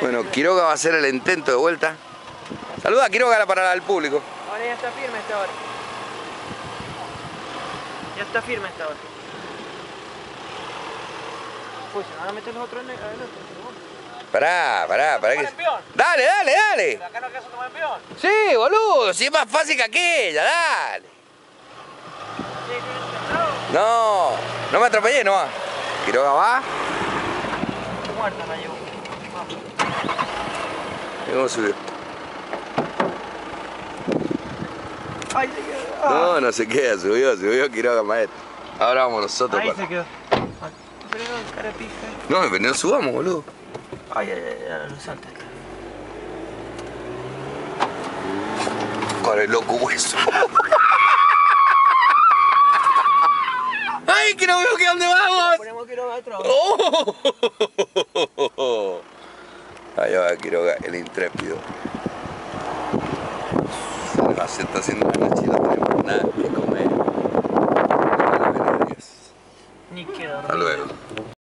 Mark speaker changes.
Speaker 1: Bueno, Quiroga va a hacer el intento de vuelta. Saluda a Quiroga para el público.
Speaker 2: Ahora ya está firme esta hora. Ya está firme esta hora. Pues se van a meter los otros en el, otro.
Speaker 1: Pará, pará, pará. Que... Dale, dale, dale.
Speaker 2: Acá no tomar envión.
Speaker 1: Sí, boludo, si es más fácil que aquella, dale.
Speaker 2: No,
Speaker 1: no me atropellé, no va. Quiroga va.
Speaker 2: Muerta la llevo. Vamos.
Speaker 1: ¿Y cómo subió?
Speaker 2: Ay, se quedó. Ah.
Speaker 1: No, no se queda, subió, subió Quiroga maestro. Ahora vamos nosotros
Speaker 2: Ahí
Speaker 1: para...
Speaker 2: se quedó. Pero no, cara pija.
Speaker 1: No, pero no subamos, boludo.
Speaker 2: Ay, ay, ay, ay, lo salta.
Speaker 1: Con el loco hueso. ¡Ay, que no veo que dónde vamos!
Speaker 2: Ponemos kilómetros.
Speaker 1: ¡Oh! Allá va Quiroga, el intrépido. Se está haciendo una chila tremenda y comer. Hasta luego.